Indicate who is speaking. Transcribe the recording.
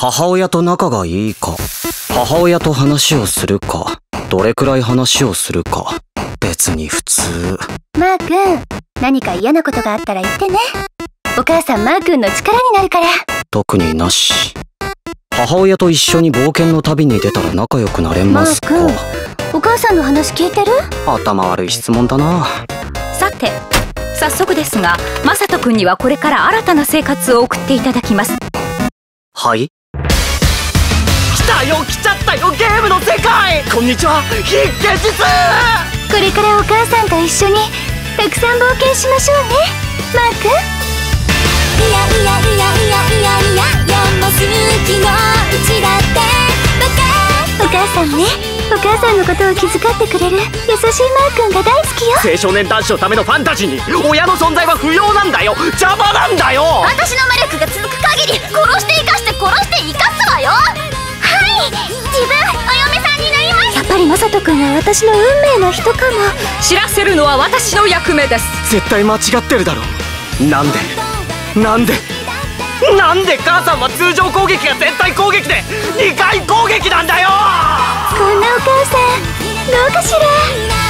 Speaker 1: 母親と仲がいいか母親と話をするかどれくらい話をするか別に普通。
Speaker 2: マー君何か嫌なことがあったら言ってね。お母さんマー君の力になるから。
Speaker 1: 特になし。母親と一緒に冒険の旅に出たら仲良くなれますか？
Speaker 2: マー君お母さんの話聞いてる？
Speaker 1: 頭悪い質問だな。
Speaker 3: さて早速ですがマサト君にはこれから新たな生活を送っていただきます。
Speaker 1: はい？
Speaker 4: 来たよ来ちゃったよゲームの世界。こんにちは非現実
Speaker 2: これからお母さんと一緒にたくさん冒険しましょうね。マー君
Speaker 5: いやいやいやいやいやいや4も好きのうちだってバカ
Speaker 2: お母さんねお母さんのことを気遣ってくれる優しいマー君が大好きよ
Speaker 4: 青少年男子のためのファンタジーに親の存在は不要なんだよ邪魔なんだよ
Speaker 5: 私の魔力がなります
Speaker 2: やっぱりマサト君は私の運命の人かも。
Speaker 3: 知らせるのは私の役目です。
Speaker 4: 絶対間違ってるだろなんで？なんで？なんで母さんは通常攻撃が絶対攻撃で2回攻撃なんだよ！
Speaker 2: こんなお母さんどうかしら？